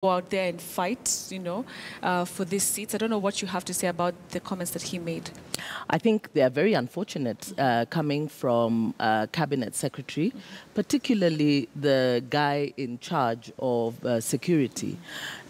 go out there and fight, you know, uh, for these seats. I don't know what you have to say about the comments that he made. I think they are very unfortunate uh, coming from uh, cabinet secretary, particularly the guy in charge of uh, security,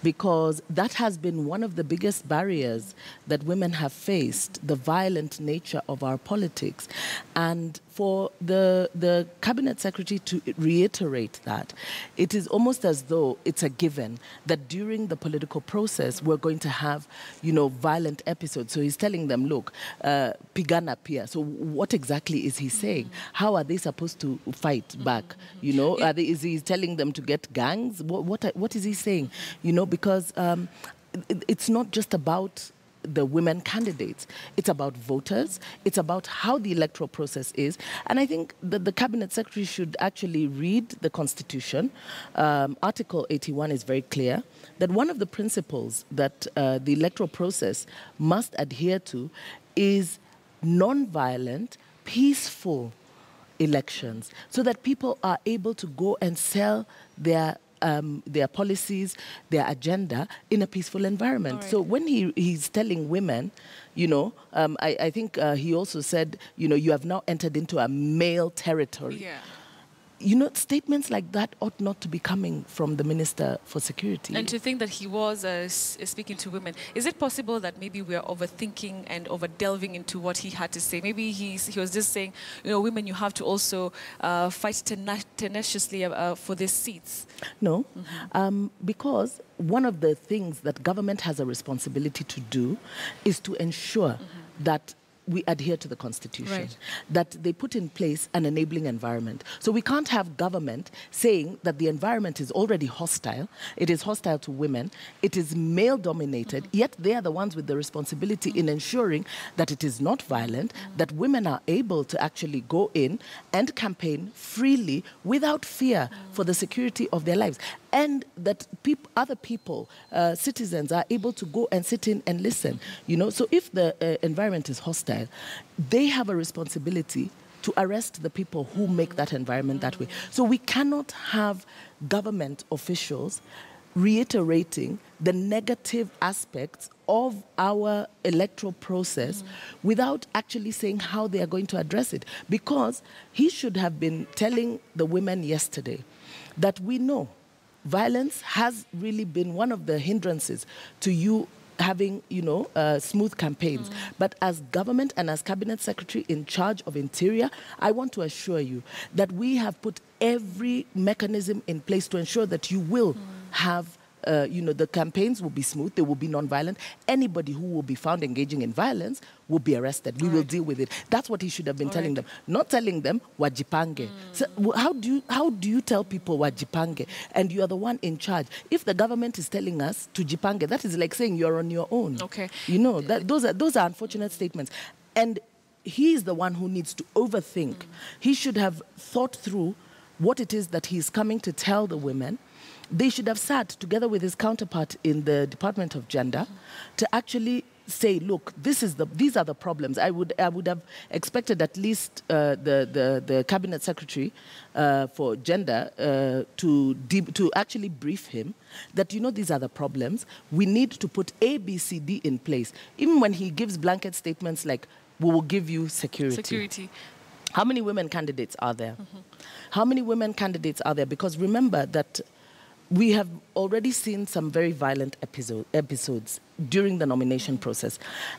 because that has been one of the biggest barriers that women have faced, the violent nature of our politics. And for the, the cabinet secretary to reiterate that, it is almost as though it's a given that during the political process, we're going to have, you know, violent episodes. So he's telling them, look, uh, pigana pia. So what exactly is he saying? How are they supposed to fight back? You know, are they, is he telling them to get gangs? What, what, what is he saying? You know, because um, it, it's not just about the women candidates. It's about voters. It's about how the electoral process is. And I think that the cabinet secretary should actually read the constitution. Um, Article 81 is very clear that one of the principles that uh, the electoral process must adhere to is non-violent, peaceful elections so that people are able to go and sell their um, their policies, their agenda in a peaceful environment. Right. So when he, he's telling women, you know, um, I, I think uh, he also said, you know, you have now entered into a male territory. Yeah. You know, statements like that ought not to be coming from the Minister for Security. And to think that he was uh, speaking to women, is it possible that maybe we are overthinking and over delving into what he had to say? Maybe he's, he was just saying, you know, women, you have to also uh, fight tena- tenaciously uh, for these seats. No, um, because one of the things that government has a responsibility to do is to ensure that we adhere to the constitution, Right. that they put in place an enabling environment. So we can't have government saying that the environment is already hostile, it is hostile to women, it is male dominated, mm-hmm. yet they are the ones with the responsibility in ensuring that it is not violent, mm-hmm. that women are able to actually go in and campaign freely without fear mm-hmm. for the security of their lives. And that peop- other people, uh, citizens, are able to go and sit in and listen. You know, so if the uh, environment is hostile, they have a responsibility to arrest the people who make that environment that way. So we cannot have government officials reiterating the negative aspects of our electoral process without actually saying how they are going to address it. Because he should have been telling the women yesterday that we know violence has really been one of the hindrances to you having, you know, uh, smooth campaigns. But as government and as cabinet secretary in charge of interior, I want to assure you that we have put every mechanism in place to ensure that you will have. Uh, you know, the campaigns will be smooth, they will be non-violent. Anybody who will be found engaging in violence will be arrested. We will deal with it. That's what he should have been telling them, not telling them wajipange. So how do you how do you tell people wajipange and you are the one in charge? If the government is telling us to jipange, that is like saying you're on your own. Okay. You know, that, those are those are unfortunate statements. And he is the one who needs to overthink. He should have thought through what it is that he's coming to tell the women. They should have sat together with his counterpart in the Department of Gender to actually say, look, this is the, these are the problems. I would, I would have expected at least uh, the, the, the cabinet secretary uh, for gender uh, to, to actually brief him that, you know, these are the problems. We need to put A, B, C, D in place. Even when he gives blanket statements like, we will give you security. Security. How many women candidates are there? How many women candidates are there? Because remember that we have already seen some very violent episode, episodes during the nomination process.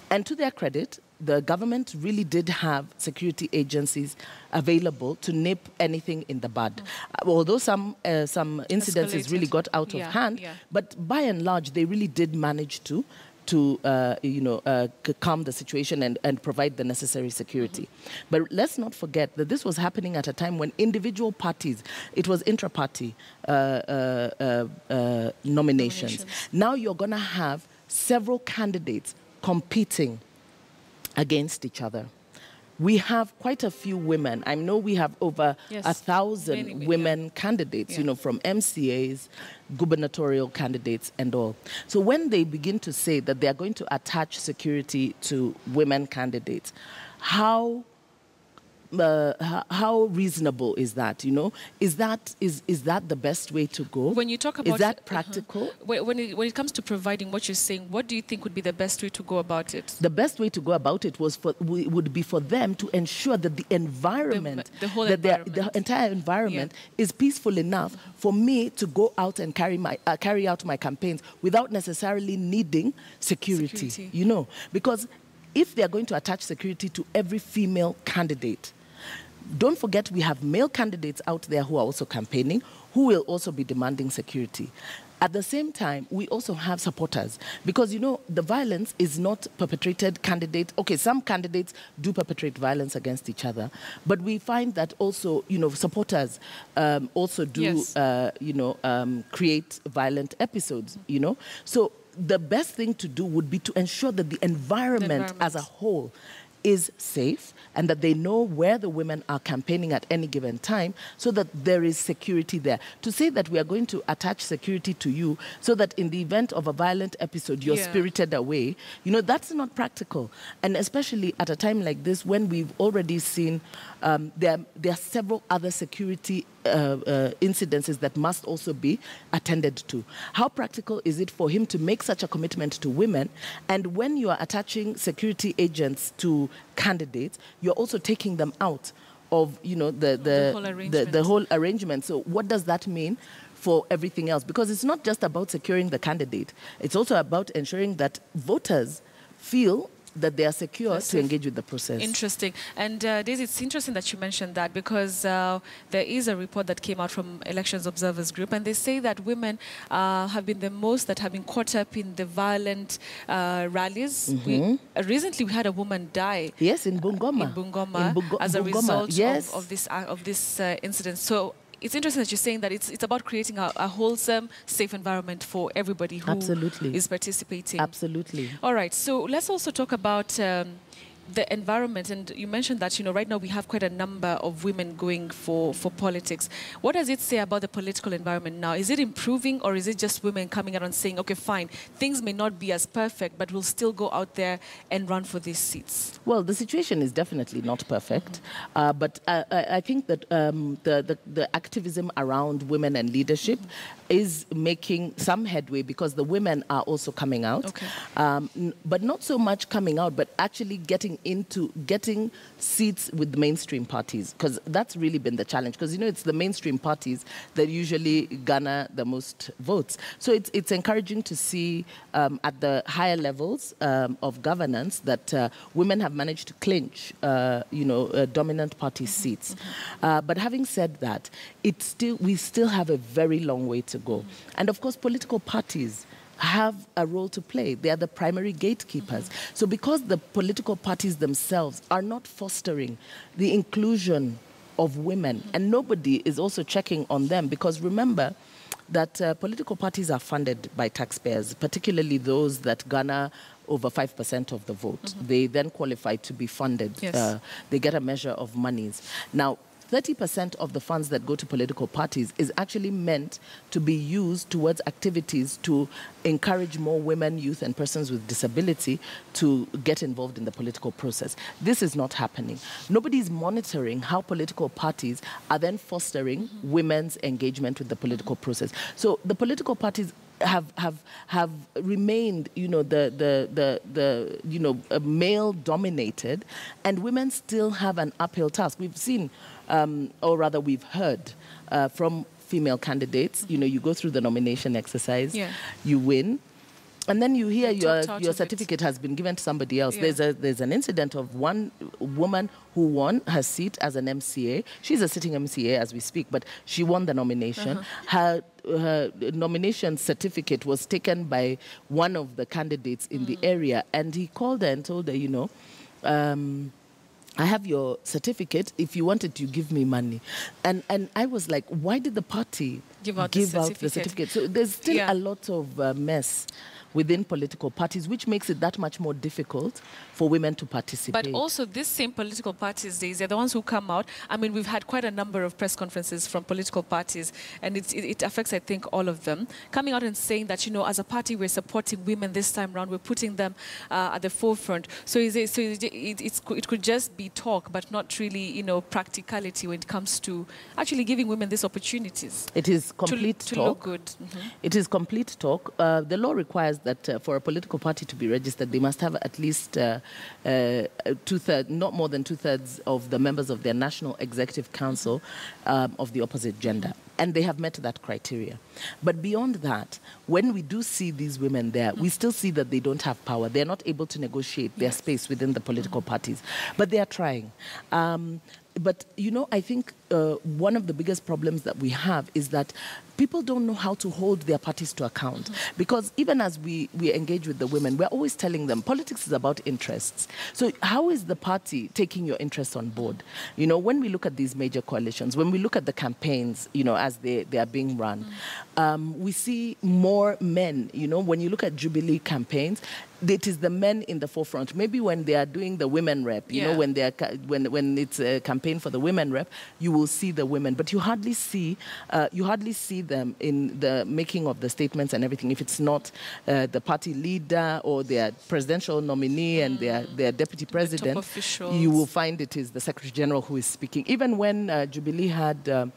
And to their credit, the government really did have security agencies available to nip anything in the bud. Uh, Although some, uh, some incidences really got out of hand, yeah. but by and large, they really did manage to to uh, you know uh, calm the situation and, and provide the necessary security. But let's not forget that this was happening at a time when individual parties, it was intra-party uh, uh, uh, uh, nominations. Nominations. Now you're going to have several candidates competing against each other. We have quite a few women. I know we have over Yes, a thousand many, many, yeah. women candidates, you know, from MCAs, gubernatorial candidates, and all. So when they begin to say that they are going to attach security to women candidates, how uh, how reasonable is that? You know, is that is is that the best way to go? When you talk about is that uh-huh. practical? When, when, it, when it comes to providing what you're saying, what do you think would be the best way to go about it? The best way to go about it was for would be for them to ensure that the environment, the whole that their- environment. the entire environment is peaceful enough for me to go out and carry my uh, carry out my campaigns without necessarily needing security, Security. You know, because if they are going to attach security to every female candidate, don't forget we have male candidates out there who are also campaigning, who will also be demanding security. At the same time, we also have supporters because you know the violence is not perpetrated candidate. Okay, some candidates do perpetrate violence against each other, but we find that also you know supporters um, also do Yes. uh, you know um, create violent episodes. You know, so the best thing to do would be to ensure that the environment as a whole is safe and that they know where the women are campaigning at any given time so that there is security there. To say that we are going to attach security to you so that in the event of a violent episode you're Yeah. spirited away, you know, that's not practical. And especially at a time like this when we've already seen um, there, there are several other security uh, uh, incidences that must also be attended to. How practical is it for him to make such a commitment to women? And when you are attaching security agents to candidates, you're also taking them out of you know the the, whole the, the whole arrangement. So what does that mean? For everything else, because it's not just about securing the candidate, it's also about ensuring that voters feel that they are secure They're to safe. engage with the process. Interesting. And uh, Daisy, it's interesting that you mentioned that because uh, there is a report that came out from Elections Observers Group, and they say that women uh, have been the most that have been caught up in the violent uh, rallies. We, uh, recently, we had a woman die Yes, in Bungoma. in Bungoma In Bungo- as a Bungoma, result yes. of, of this uh, of this uh, incident. So. It's interesting that you're saying that it's, it's about creating a, a wholesome, safe environment for everybody who is Absolutely. is participating. Absolutely. All right. So let's also talk about um, the environment. And you mentioned that you know right now we have quite a number of women going for for politics. What does it say about the political environment now? Is it improving, or is it just women coming out and saying, okay, fine, things may not be as perfect, but we'll still go out there and run for these seats? Well, the situation is definitely not perfect, uh, but uh, I, I think that um, the, the, the activism around women and leadership is making some headway because the women are also coming out. Okay. Um, but not so much coming out, but actually getting into getting seats with mainstream parties because that's really been the challenge. Because you know it's the mainstream parties that usually garner the most votes. So it's it's encouraging to see um, at the higher levels um, of governance that uh, women have managed to clinch, uh, you know, uh, dominant party seats. Uh, but having said that, it's still we still have a very long way to go, and of course, political parties have a role to play. They are the primary gatekeepers. So, because the political parties themselves are not fostering the inclusion of women, and nobody is also checking on them, because remember that uh, political parties are funded by taxpayers, particularly those that garner over 5% of the vote. They then qualify to be funded. Yes. Uh, they get a measure of monies. Now, 30% of the funds that go to political parties is actually meant to be used towards activities to encourage more women, youth, and persons with disability to get involved in the political process. This is not happening. Nobody is monitoring how political parties are then fostering women's engagement with the political process. So the political parties have have have remained you know the the the, the you know uh, male dominated and women still have an uphill task we've seen um, or rather we've heard uh, from female candidates you know you go through the nomination exercise Yeah. you win and then you hear your, your it. certificate has been given to somebody else. Yeah. There's, a, there's an incident of one woman who won her seat as an MCA. She's a sitting MCA as we speak, but she won the nomination. Uh-huh. Her, her nomination certificate was taken by one of the candidates in Mm. the area, and he called her and told her, you know, um, I have your certificate. If you wanted you give me money. And, and I was like, why did the party Give out give the out the certificate. So there's still Yeah. a lot of uh, mess within political parties, which makes it that much more difficult for women to participate. But also, these same political parties, they're the ones who come out. I mean, we've had quite a number of press conferences from political parties, and it, it affects, I think, all of them, coming out and saying that, you know, as a party, we're supporting women this time around, we're putting them uh, at the forefront. So, is it, so it, it, it's, it could just be talk, but not really, you know, practicality when it comes to actually giving women these opportunities. it is to- complete to, talk. look good. Mhm. It is complete talk. Uh, the law requires that uh, for a political party to be registered, they must have at least uh, uh, two thirds, not more than two thirds of the members of their national executive council um, of the opposite gender. And they have met that criteria. But beyond that, when we do see these women there, we still see that they don't have power. They're not able to negotiate their space within the political parties. But they are trying. Um, but you know, I think uh, one of the biggest problems that we have is that people don't know how to hold their parties to account. Because even as we, we engage with the women, we're always telling them politics is about interests. So, how is the party taking your interests on board? You know, when we look at these major coalitions, when we look at the campaigns, you know, as they, they are being run, um, we see more men. You know, when you look at Jubilee campaigns, it is the men in the forefront. Maybe when they are doing the women rep, you Yeah. know, when they are when when it's a campaign for the women rep, you will see the women, but you hardly see uh, you hardly see them in the making of the statements and everything. If it's not uh, the party leader or their presidential nominee and their their deputy president, you will find it is the secretary general who is speaking. Even when uh, Jubilee had. Um,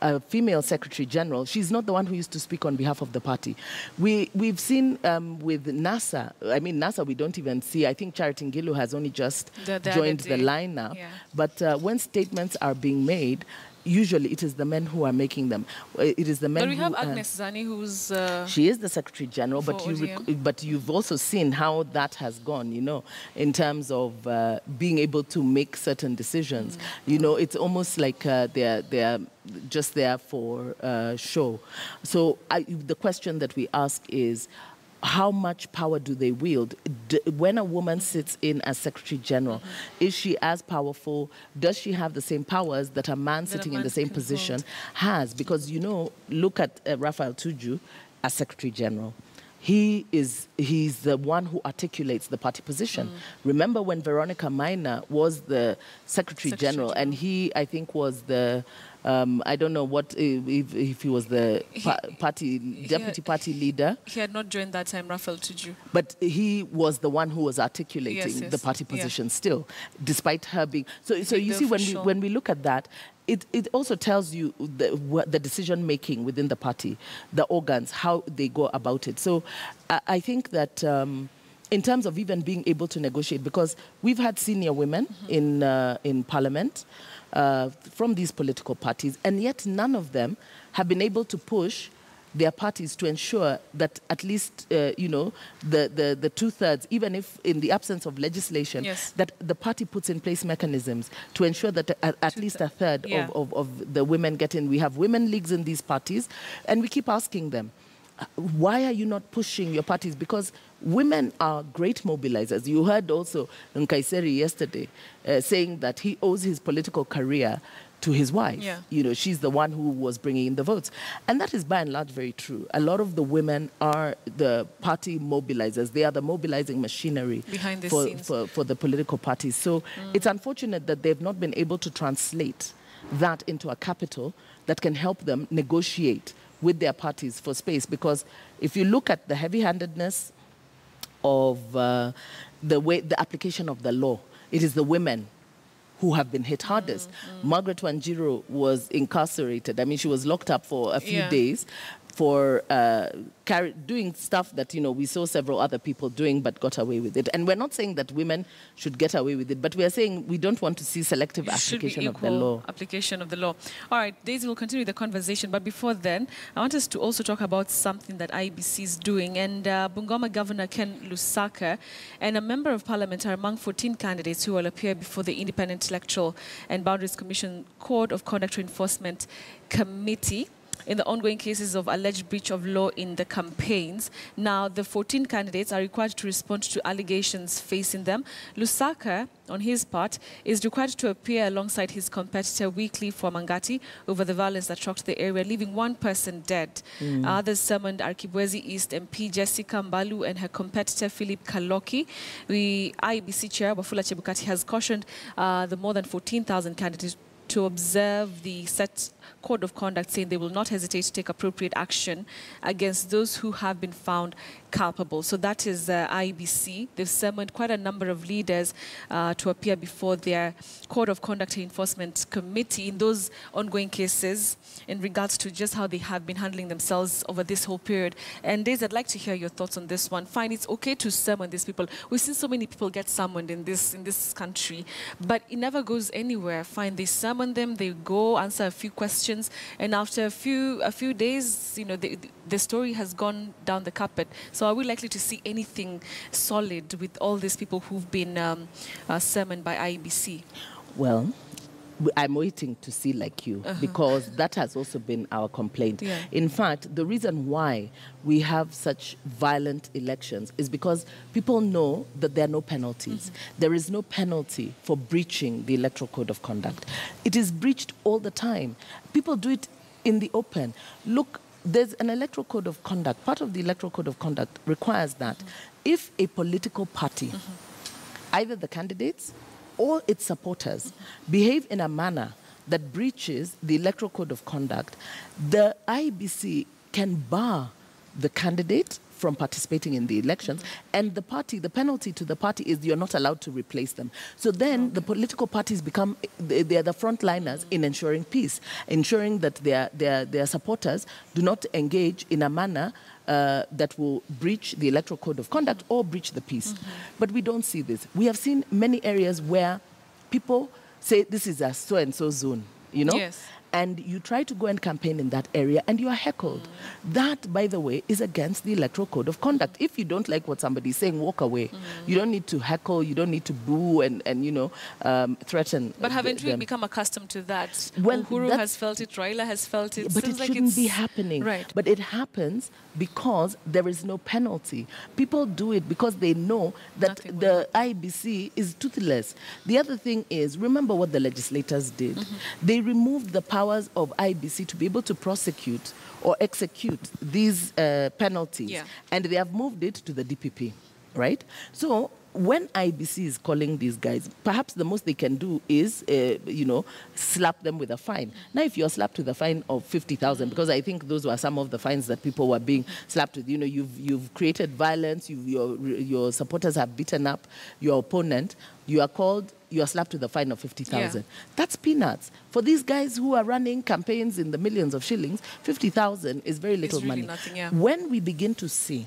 a female secretary general, she's not the one who used to speak on behalf of the party. We, we've seen um, with NASA, I mean, NASA, we don't even see. I think Charity Ngilu has only just The- the joined the line lineup. Yeah. But uh, when statements are being made, usually it is the men who are making them. Uh, It is the men But we who. have uh, Agnes Zani, who's. Uh, she is the secretary general, but you, but you've also seen how that has gone. You know, in terms of uh, being able to make certain decisions. Mm. You know, it's almost like uh, they're they're just there for uh, show. So I, the question that we ask is. How much power do they wield? D- when a woman sits in as Secretary General, Mm-hmm. is she as powerful? Does she have the same powers that a man That a sitting in the same position hold. has? Because you know, look at uh, Raphael Tuju as Secretary General. He is he's the one who articulates the party position. Mm. Remember when Veronica Maina was the Secretary, Secretary General, and he I think was the um, I don't know what if, if, he was the pa- He- party deputy party leader, he had not joined that time, Raphael Tuju. but he was the one who was articulating Yes, yes, the party yeah. position still, despite her being. So, so you see, when we, when we look at that, it, it also tells you the, the decision making within the party, the organs, how they go about it. So I, I think that. Um, in terms of even being able to negotiate, because we've had senior women Mm-hmm. in uh, in parliament uh, from these political parties, and yet none of them have been able to push their parties to ensure that at least uh, you know the, the, the two thirds, even if in the absence of legislation, Yes. that the party puts in place mechanisms to ensure that at, at least a third Yeah. of, of, of the women get in. We have women leagues in these parties, and we keep asking them. "Uh, Why are you not pushing your parties? Because women are great mobilizers. You heard also Nkaissery yesterday uh, saying that he owes his political career to his wife. Yeah. You know, she's the one who was bringing in the votes. And that is by and large very true. A lot of the women are the party mobilizers. They are the mobilizing machinery Behind the for, scenes. for, for the political parties. So it's unfortunate that they've not been able to translate that into a capital that can help them negotiate with their parties for space. Because if you look at the heavy handedness of uh, the way the application of the law, it is the women who have been hit hardest. Margaret Wanjiru was incarcerated. I mean, she was locked up for a few Yeah. days for uh, doing stuff that you know we saw several other people doing, but got away with it. And we're not saying that women should get away with it, but we are saying we don't want to see selective It application of the law. application of the law. All right, Daisy will continue the conversation, but before then, I want us to also talk about something that IBC is doing. And uh, Bungoma Governor Ken Lusaka and a member of parliament are among 14 candidates who will appear before the Independent Electoral and Boundaries Commission Code of Conduct Enforcement Committee. In the ongoing cases of alleged breach of law in the campaigns. Now, the 14 candidates are required to respond to allegations facing them. Lusaka, on his part, is required to appear alongside his competitor Wycliffe Wangamati over the violence that shocked the area, leaving one person dead. Others summoned are Kibwezi East MP Jessica Mbalu and her competitor Philip Kaloki. The IBC chair, Wafula Chebukati, has cautioned uh, the more than 14,000 candidates to observe the set code of conduct, saying they will not hesitate to take appropriate action against those who have been found culpable. So that is uh, IBC. They've summoned quite a number of leaders uh, to appear before their Code of Conduct Enforcement Committee in those ongoing cases in regards to just how they have been handling themselves over this whole period. And Days, I'd like to hear your thoughts on this one. Fine, it's okay to summon these people. We've seen so many people get summoned in this in this country, but it never goes anywhere. Fine, they summon them, they go answer a few questions, and after a few a few days, you know, the, the story has gone down the carpet. So are we likely to see anything solid with all these people who've been um, uh, summoned by IEBC? Well, I'm waiting to see like you uh-huh. because that has also been our complaint. Yeah. In fact, the reason why we have such violent elections is because people know that there are no penalties. Mm-hmm. There is no penalty for breaching the electoral code of conduct. It is breached all the time. People do it in the open. Look, there's an electoral code of conduct. Part of the electoral code of conduct requires that mm-hmm. if a political party mm-hmm. either the candidates or its supporters behave in a manner that breaches the electoral code of conduct, the IBC can bar the candidate from participating in the elections and the party the penalty to the party is you're not allowed to replace them. So then the political parties become they are the frontliners in ensuring peace ensuring that their their their supporters do not engage in a manner uh, that will breach the electoral code of conduct or breach the peace. But we don't see this. We have seen many areas where people say this is a so and so zone, you know? Yes. And you try to go and campaign in that area and you are heckled. That, by the way, is against the electoral code of conduct. If you don't like what somebody is saying, walk away. You don't need to heckle, you don't need to boo and, and you know, um, threaten. But haven't we become accustomed to that? Well, Uhuru has felt it, Raila has felt it. but it like shouldn't be it's- happening. Right. But it happens because there is no penalty. People do it because they know that Nothing will the IBC is toothless. The other thing is, remember what the legislators did. Mm-hmm. They removed the powers of IBC to be able to prosecute or execute these uh, penalties, Yeah. and they have moved it to the DPP, right? So when IBC is calling these guys, perhaps the most they can do is, uh, you know, slap them with a fine. Now, if you're slapped with a fine of 50,000, because I think those were some of the fines that people were being slapped with, you know, you've, you've created violence, you've, your, your supporters have beaten up your opponent, you are called, you are slapped with a fine of 50,000. That's peanuts. For these guys who are running campaigns in the millions of shillings, 50,000 is very little really money. nothing, yeah. When we begin to see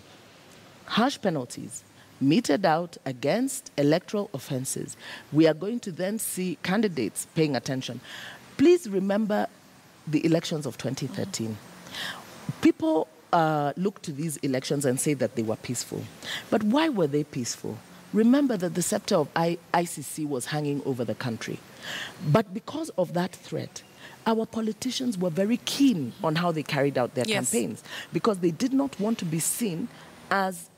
harsh penalties meted out against electoral offenses, we are going to then see candidates paying attention. Please remember the elections of 2013. People uh, look to these elections and say that they were peaceful. But why were they peaceful? Remember that the scepter of I- ICC was hanging over the country. But because of that threat, our politicians were very keen on how they carried out their Yes. campaigns because they did not want to be seen as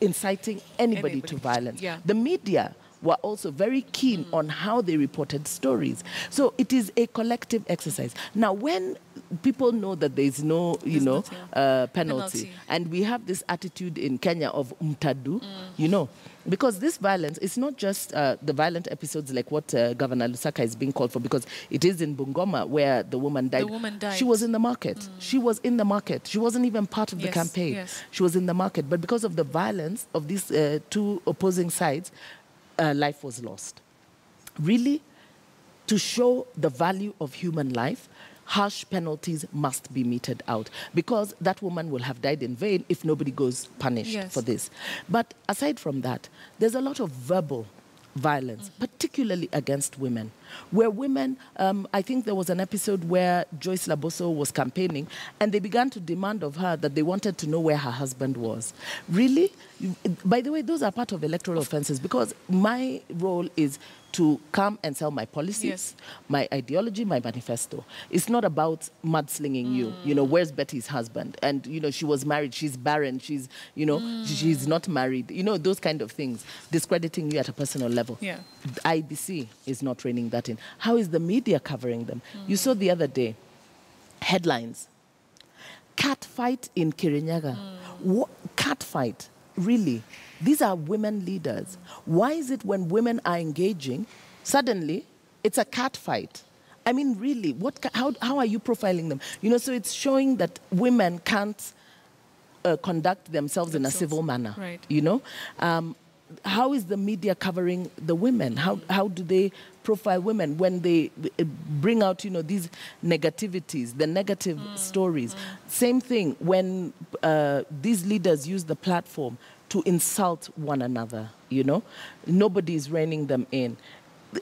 inciting anybody, Anybody. to violence. Yeah. The media were also very keen on how they reported stories. So it is a collective exercise. Now, when people know that there is no, you There's know, uh, penalty, Penalty. and we have this attitude in Kenya of umtadu, you know, because this violence is not just uh, the violent episodes like what uh, Governor Lusaka is being called for, because it is in Bungoma where the woman died. The woman died. She was in the market. She was in the market. She wasn't even part of the campaign. yes. She was in the market. But because of the violence of these uh, two opposing sides, uh, life was lost. Really, to show the value of human life, harsh penalties must be meted out because that woman will have died in vain if nobody goes punished Yes. for this. But aside from that, there's a lot of verbal violence, particularly against women. where women, um, I think there was an episode where Joyce Laboso was campaigning and they began to demand of her that they wanted to know where her husband was. Really? By the way, those are part of electoral offenses because my role is to come and sell my policies, Yes. my ideology, my manifesto. It's not about mudslinging you. You know, where's Betty's husband? And you know, she was married. She's barren. She's you know, she's not married. You know, those kind of things, discrediting you at a personal level. Yeah. IBC is not reining that in. How is the media covering them? You saw the other day headlines cat fight in Kirinyaga. What, cat fight, really? These are women leaders. Why is it when women are engaging, suddenly it's a cat fight? I mean, really, what, how, how are you profiling them? You know, so it's showing that women can't uh, conduct themselves in a civil manner. Right. You know, um, how is the media covering the women? How how do they profile women when they uh, bring out you know these negativities, the negative stories? Same thing when uh, these leaders use the platform to insult one another. You know, nobody is reining them in.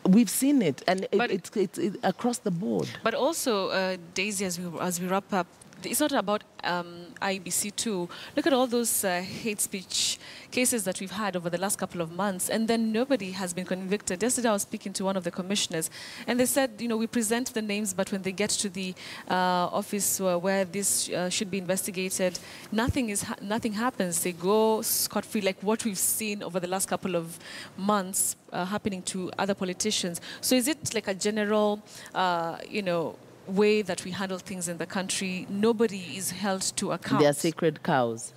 We've seen it, and it, But- it's it's across the board. But also, uh, Daisy, as we, as we wrap up, it's not about um, IBC too. Look at all those uh, hate speech cases that we've had over the last couple of months, and then nobody has been convicted. Yesterday, I was speaking to one of the commissioners, and they said, you know, we present the names, but when they get to the uh, office uh, where this uh, should be investigated, nothing is ha- nothing happens. They go scot free, like what we've seen over the last couple of months uh, happening to other politicians. So, is it like a general, uh, you know? Way that we handle things in the country, nobody is held to account. They are sacred cows.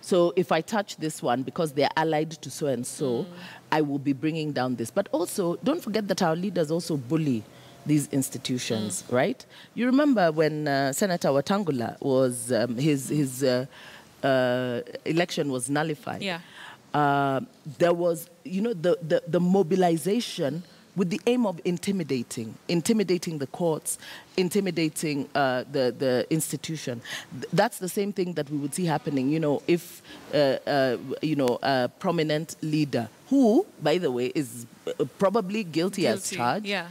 So if I touch this one because they're allied to so and so, I will be bringing down this. But also, don't forget that our leaders also bully these institutions, right? You remember when uh, Senator Wetangula was um, his his uh, uh, election was nullified. Yeah. Uh, there was, you know, the, the, the mobilization with the aim of intimidating, intimidating the courts, intimidating uh, the, the institution. Th- That's the same thing that we would see happening, you know, if, uh, uh, you know, a prominent leader, who, by the way, is uh, probably guilty, as charged, yeah.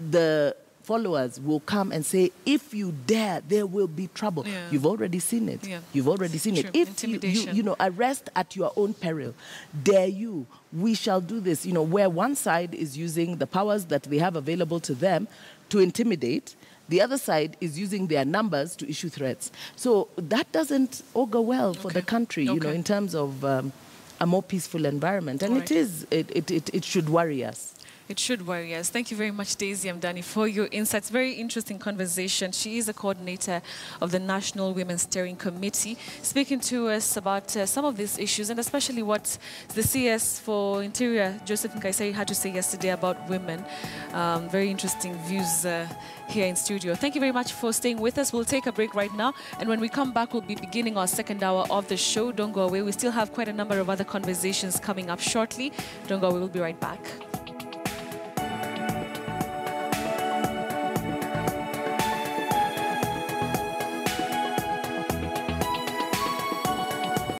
the followers will come and say, if you dare, there will be trouble. Yeah. You've already seen it. Yeah. You've already seen True. it. If you, you, you know, arrest at your own peril, dare you, we shall do this. You know, where one side is using the powers that they have available to them to intimidate, the other side is using their numbers to issue threats. So that doesn't augur well for the Okay. country, you know, in terms of um, a more peaceful environment. And Alright. it is, it, it, it, it should worry us. It should worry us. Thank you very much, Daisy Amdany, for your insights. Very interesting conversation. She is a coordinator of the National Women's Steering Committee, speaking to us about uh, some of these issues and especially what the CS for Interior, Joseph Nkaissery, had to say yesterday about women. Um, very interesting views uh, here in studio. Thank you very much for staying with us. We'll take a break right now. And when we come back, we'll be beginning our second hour of the show. Don't go away. We still have quite a number of other conversations coming up shortly. Don't go away. We'll be right back.